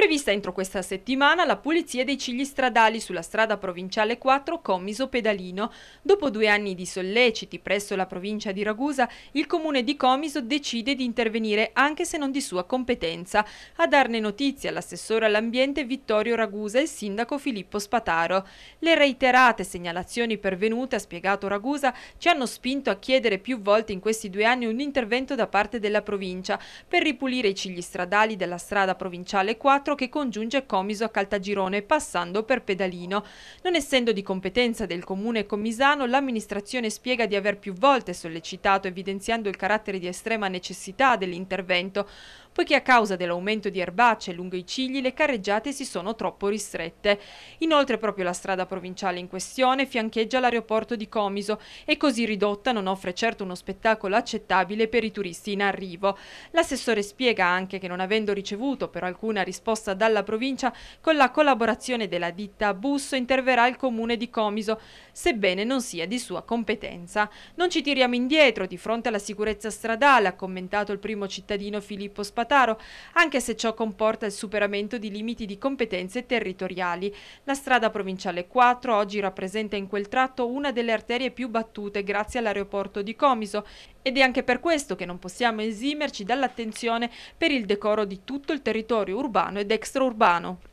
Prevista entro questa settimana la pulizia dei cigli stradali sulla strada provinciale 4 Comiso-Pedalino. Dopo due anni di solleciti presso la provincia di Ragusa, il comune di Comiso decide di intervenire anche se non di sua competenza. A darne notizia l'assessore all'ambiente Vittorio Ragusa e il sindaco Filippo Spataro. Le reiterate segnalazioni pervenute, ha spiegato Ragusa, ci hanno spinto a chiedere più volte in questi due anni un intervento da parte della provincia per ripulire i cigli stradali della strada provinciale 4 che congiunge Comiso a Caltagirone passando per Pedalino. Non essendo di competenza del comune comisano, l'amministrazione spiega di aver più volte sollecitato evidenziando il carattere di estrema necessità dell'intervento, poiché a causa dell'aumento di erbacce lungo i cigli le carreggiate si sono troppo ristrette. Inoltre proprio la strada provinciale in questione fiancheggia l'aeroporto di Comiso e così ridotta non offre certo uno spettacolo accettabile per i turisti in arrivo. L'assessore spiega anche che non avendo ricevuto per alcuna risposta dalla provincia, con la collaborazione della ditta Busso interverrà il comune di Comiso, sebbene non sia di sua competenza. Non ci tiriamo indietro di fronte alla sicurezza stradale, ha commentato il primo cittadino Filippo Spaghetti Spataro, anche se ciò comporta il superamento di limiti di competenze territoriali. La strada provinciale 4 oggi rappresenta in quel tratto una delle arterie più battute grazie all'aeroporto di Comiso ed è anche per questo che non possiamo esimerci dall'attenzione per il decoro di tutto il territorio urbano ed extraurbano.